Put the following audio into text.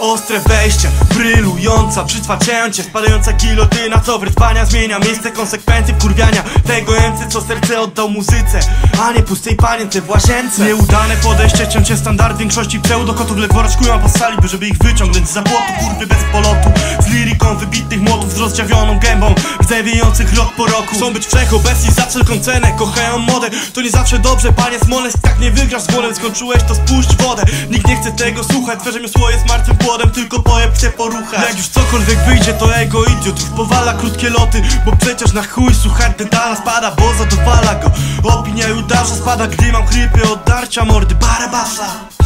Ostre wejście, brylująca, przytłaczające Spadająca gilotyna, co wyzwania zmienia Miejsce konsekwencji wkurwiania. Tego MC, co serce oddał muzyce A nie pustej panience w łazience. Nieudane podejście, ciącie standard większości pseudokotów Ledwo raczkują po sali, by żeby ich wyciągnąć za płotu Kurwy bez polotu, z motów Z rozdziawioną gębą, rdzewiających rok po roku. Chcą być wszechobecni za wszelką cenę. Kochają modę, to nie zawsze dobrze Panie Smoleś, tak nie wygrasz z golem Skończyłeś to spuść wodę. Nikt nie chce tego słuchać, twe rzemiosło jest martwym płodem. Tylko pojeb chce poruchać. Jak już cokolwiek wyjdzie, to ego idiot powala krótkie loty, bo przecież na chuj Słuchać detala spada, bo zadowala go. Opinia Judasza spada, gdy mam chrypy Od darcia mordy, barabasa